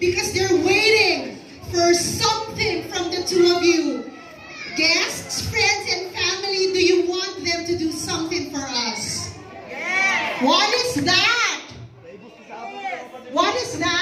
because they're waiting for something from the two of you. Guests, friends, and family, do you want them to do something for us? Yes. What is that? What is that?